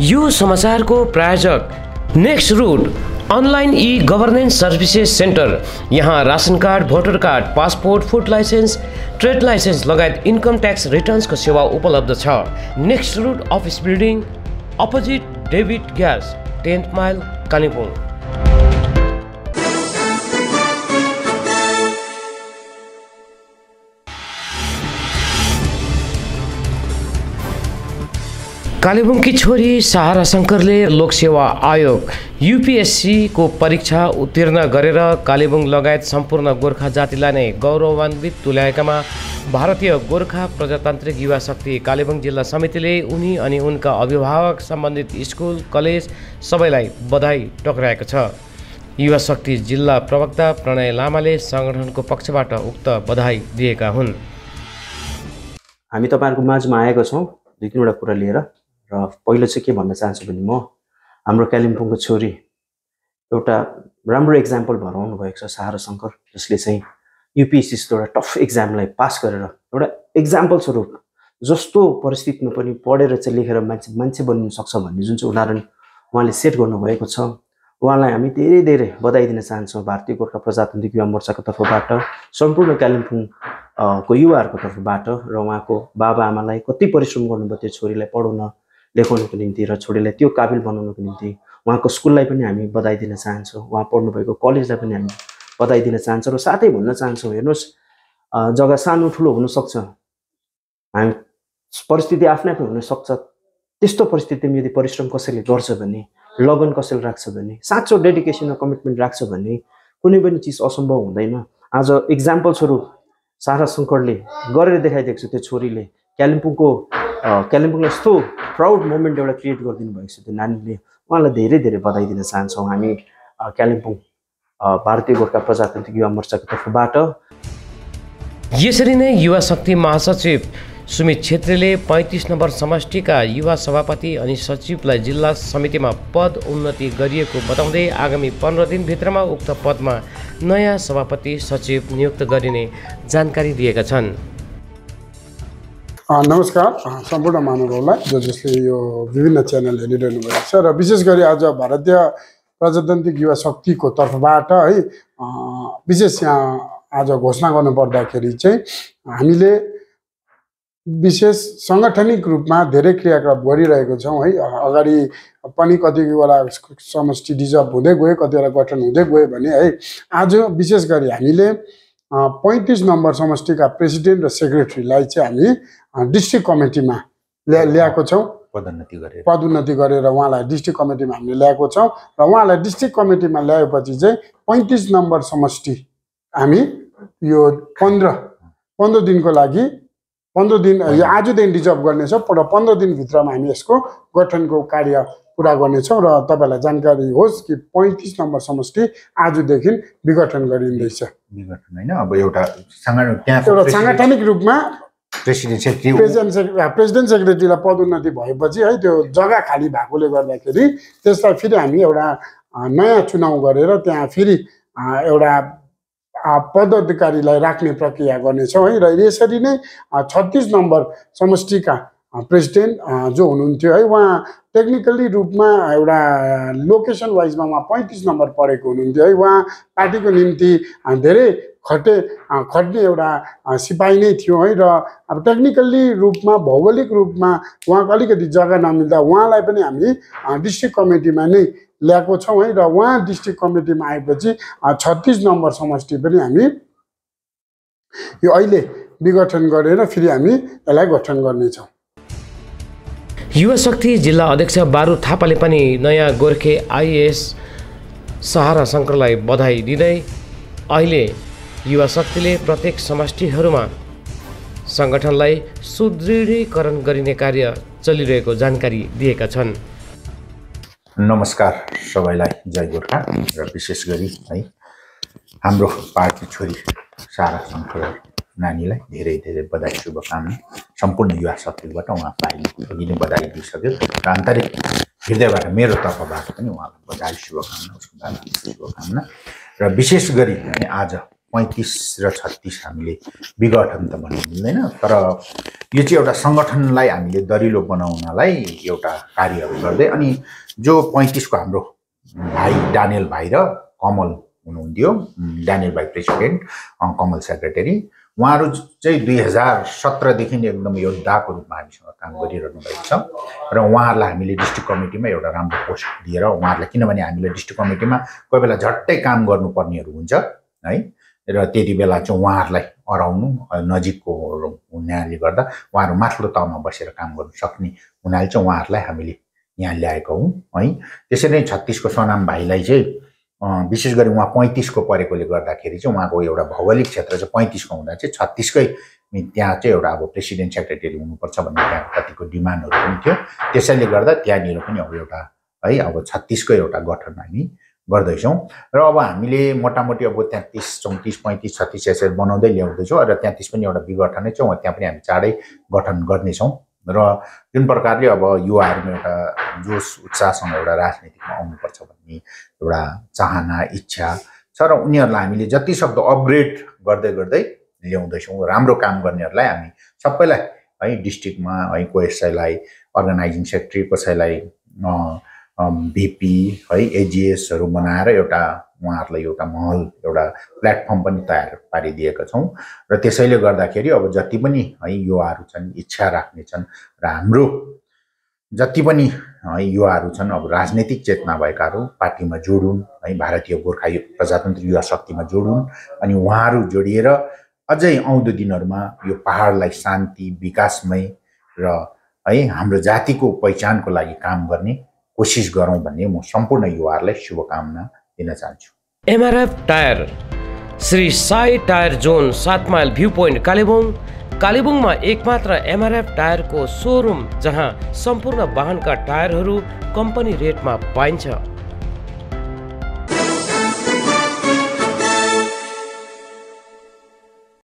यो समाचारको प्रायोजक next route online e governance services centre. यहाँ ration card voter card passport food licence trade licence लगायत income tax रिटर्न्सको सेवा उपलब्ध छ। Next route office building opposite David gas tenth mile Kalimpong. कालेबुङकी छोरी सहारा शङ्करले लोकसेवा आयोग युपिएससीको परीक्षा उत्तीर्ण गरेर कालेबुङ लगायत सम्पूर्ण गोर्खा जातिलाई नै गौरवान्वित तुल्याएकामा भारतीय गोर्खा प्रजातान्त्रिक युवा शक्ति कालेबुङ जिल्ला समितिले उनी अनि उनका अभिभावक सम्बन्धित स्कुल कलेज सबैलाई बधाई टक्राएको छ। युवा शक्ति जिल्ला प्रवक्ता प्रणय लामाले सङ्गठनको पक्षबाट उक्त बधाई दिएका हुन्। हामी तपाईँहरूको माझमा आएका छौँ। दुई तिनवटा कुरा लिएर। र पहिलो चाहिँ के भन्न चाहन्छु भने म हाम्रो कालिम्पोङको छोरी एउटा राम्रो इक्जाम्पल भएर आउनुभएको छ सहारा शङ्कर जसले चाहिँ युपिएससी जस्तो एउटा टफ इक्जामलाई पास गरेर एउटा इक्जाम्पल स्वरूप जस्तो परिस्थितिमा पनि पढेर चाहिँ लेखेर मान्छे मान्छे बन्नु सक्छ भन्ने जुन चाहिँ उदाहरण उहाँले सेट गर्नुभएको छ। उहाँलाई हामी धेरै धेरै बधाई दिन चाहन्छौँ भारतीय गोर्खा प्रजातान्त्रिक युवा मोर्चाको तर्फबाट सम्पूर्ण कालिम्पोङ को युवाहरूको तर्फबाट र उहाँको बाबा आमालाई कति परिश्रम गर्नुभयो त्यो छोरीलाई पढाउन लेखाउनुको निम्ति र छोरीलाई त्यो काबिल बनाउनुको निम्ति उहाँको स्कुललाई पनि हामी बधाई दिन चाहन्छौँ। उहाँ पढ्नुभएको कलेजलाई पनि हामी बधाई दिन चाहन्छौँ र साथै भन्न चाहन्छौँ हेर्नुहोस् जग्गा सानो ठुलो हुनसक्छ। हामी परिस्थिति आफ्नै पनि हुनसक्छ। त्यस्तो परिस्थितिमा यदि परिश्रम कसैले गर्छ भने लगन कसैले राख्छ भने साँचो डेडिकेसन र कमिटमेन्ट राख्छ भने कुनै पनि चिज असम्भव हुँदैन। आज इक्जाम्पल स्वरूप सारा शङ्करले गरेर देखाइदिएको छ त्यो छोरीले। कालिम्पोङको कालिम्पोङलाई यस्तो प्राउड मोमेन्ट एउटा क्रिएट गरिदिनु भएको छ त्यो नानीले उहाँलाई धेरै धेरै बधाई दिन चाहन्छौँ हामी कालिम्पोङ भारतीय गोर्खा प्रजातान्त्रिक युवा मोर्चाको तर्फबाट। यसरी नै युवा शक्ति महासचिव सुमित छेत्रीले पैँतिस नम्बर समष्टिका युवा सभापति अनि सचिवलाई जिल्ला समितिमा पद उन्नति गरिएको बताउँदै आगामी पन्ध्र दिनभित्रमा उक्त पदमा नयाँ सभापति सचिव नियुक्त गरिने जानकारी दिएका छन्। नमस्कार सम्पूर्ण महानुभावलाई जो जसले यो विभिन्न च्यानल हेरिरहनु भएको छ र विशेष गरी आज भारतीय प्रजातान्त्रिक युवा शक्तिको तर्फबाट है विशेष यहाँ आज घोषणा गर्नुपर्दाखेरि चाहिँ हामीले विशेष सङ्गठनिक रूपमा धेरै क्रियाकलाप गरिरहेको छौँ है। अगाडि पनि कतिवटा समष्टि डिजर्भ हुँदै गयो कतिवटा गठन हुँदै गयो भने है। आज विशेष गरी हामीले पैँतिस नम्बर समष्टिका प्रेसिडेन्ट र सेक्रेटरीलाई चाहिँ हामी डिस्ट्रिक्ट कमिटीमा ल्या ल्याएको छौँ। पदोन्नति गरेर। पदोन्नति गरेर उहाँलाई डिस्ट्रिक्ट कमिटीमा हामीले ल्याएको छौँ र उहाँलाई डिस्ट्रिक्ट कमिटीमा ल्याएपछि चाहिँ पैँतिस नम्बर समष्टि हामी यो पन्ध्र पन्ध्र दिनको लागि पन्ध्र दिन यो आजदेखि रिजर्भ गर्नेछौँ। र पन्ध्र दिनभित्रमा हामी यसको गठनको कार्य पुरा गर्नेछौँ र तपाईँलाई जानकारी होस् कि पैँतिस नम्बर समष्टि आजदेखि विघटन गरिँदैछ। विघटन होइन? अब एउटा एउटा साङ्गठनिक रूपमा president secretary president secretary president सेक्रेटरीलाई पदोन्नति भएपछि है त्यो जग्गा खाली भएकोले गर्दाखेरि त्यसलाई फेरि हामी एउटा नयाँ चुनाव गरेर त्यहाँ फेरि एउटा पदाधिकारीलाई राख्ने प्रक्रिया गर्नेछौँ है। र यसरी नै छत्तिस नम्बर समष्टिका प्रेसिडेन्ट जो हुनुहुन्थ्यो है उहाँ टेक्निकल्ली रूपमा एउटा लोकेसन वाइजमा उहाँ पैँतिस नम्बर पढेको हुनुहुन्थ्यो है। उहाँ पार्टीको निम्ति धेरै खटे खट्ने एउटा सिपाही नै थियो है। र अब टेक्निकल्ली रूपमा भौगोलिक रूपमा उहाँको अलिकति जग्गा नमिल्दा उहाँलाई पनि हामी डिस्ट्रिक्ट कमिटीमा नै ल्याएको छौँ है र उहाँ डिस्ट्रिक्ट कमिटीमा आएपछि छत्तिस नम्बर समष्टि पनि हामी यो अहिले विघटन गरेर फेरि हामी यसलाई गठन गर्नेछौँ। युवा शक्ति जिल्ला अध्यक्ष बारु थापाले पनि नयाँ गोर्खे आइएएस सहारा शङ्करलाई बधाई दिँदै अहिले युवा शक्तिले प्रत्येक समष्टिहरूमा सङ्गठनलाई सुदृढीकरण गरिने कार्य चलिरहेको जानकारी दिएका छन्। नमस्कार सबैलाई जय गोर्खा र विशेष गरी है हाम्रो पार्टी छोरी सारा शङ्कर नानीलाई धेरै धेरै बधाई शुभकामना सम्पूर्ण युवा शक्तिबाट उहाँलाई अघि नै बधाई दिइसक्यो। र आन्तरिक हृदयबाट मेरो तर्फबाट पनि उहाँलाई बधाई शुभकामना उसको शुभकामना। र विशेष गरी आज पैँतिस र छत्तिस हामीले विघटन त भन्नु मिल्दैन तर यो चाहिँ एउटा सङ्गठनलाई हामीले दरिलो बनाउनलाई एउटा कार्यहरू गर्दै अनि जो पैँतिसको हाम्रो भाइ डानियल भाइ र कमल हुनुहुन्थ्यो। डानियल भाइ प्रेसिडेन्ट कमल सेक्रेटरी उहाँहरू चाहिँ दुई हजार सत्रदेखि एकदम योद्धाको रूपमा हामीसँग काम गरिरहनु भएको छ। र उहाँहरूलाई हामीले डिस्ट्रिक्ट कमिटीमा एउटा राम्रो पोस्ट दिएर उहाँहरूलाई किनभने हामीले डिस्ट्रिक्ट कमिटीमा कोही बेला झट्टै काम गर्नुपर्नेहरू हुन्छ है? र त्यति बेला चाहिँ उहाँहरूलाई अराउनु नजिकको हुनाले गर्दा उहाँहरू माथिल्लो तहमा बसेर काम गर्नु सक्ने हुनाले चाहिँ उहाँहरूलाई हामीले यहाँ ल्याएको हौँ है? त्यसरी नै छत्तिसको सनाम भाइलाई चाहिँ विशेष गरी उहाँ पैँतिसको परेकोले गर्दाखेरि चाहिँ उहाँको एउटा भौगोलिक क्षेत्र चाहिँ पैँतिसको हुँदा चाहिँ छत्तिसकै त्यहाँ चाहिँ एउटा अब प्रेसिडेन्ट सेक्रेटरी हुनुपर्छ भन्ने त्यहाँ कतिको डिमान्डहरू पनि थियो। त्यसैले गर्दा त्यहाँनिर पनि अब एउटा है अब छत्तिसको एउटा गठन हामी गर्दैछौँ। र अब हामीले मोटामोटी अब तेत्तिस चौतिस पैँतिस छत्तिस यसरी बनाउँदै ल्याउँदैछौँ र तेत्तिस पनि एउटा विघटनै छ त्यहाँ पनि हामी चाँडै गठन गर्नेछौँ। र जुन प्रकारले अब युवाहरूमा एउटा जोस उत्साहसँग एउटा राजनीतिमा आउनुपर्छ भन्ने एउटा चाहना इच्छा छ र उनीहरूलाई हामीले जति सक्दो अपग्रेड गर्दै गर्दै ल्याउँदैछौँ। राम्रो काम गर्नेहरूलाई हामी सबैलाई है डिस्ट्रिक्टमा है कसैलाई अर्गनाइजिङ सेक्रेटरी कसैलाई भिपी है एजिएसहरू बनाएर एउटा उहाँहरूलाई एउटा महल एउटा प्लेटफर्म पनि तयार पारिदिएका छौँ। र त्यसैले गर्दाखेरि अब जति पनि है युवाहरू छन् इच्छा राख्ने छन् र हाम्रो जति पनि है युवाहरू छन् अब राजनैतिक चेतना भएकाहरू पार्टीमा जोडुन् है भारतीय गोर्खा प्रजातन्त्र युवा शक्तिमा जोडुन् अनि उहाँहरू जोडिएर अझै आउँदो दिनहरूमा यो पहाडलाई शान्ति विकासमय र है हाम्रो जातिको पहिचानको लागि काम गर्ने कोसिस गरौँ भन्ने म सम्पूर्ण युवाहरूलाई शुभकामना दिन चाहन्छु। MRF tyre Shri Sai tyre zone सात माइल भ्यू पोइन्ट कालेबुङ। कालेबुङमा एकमात्र एमआरएफ टायरको सोरुम जहाँ सम्पूर्ण वाहनका टायरहरू कम्पनी रेटमा पाइन्छ।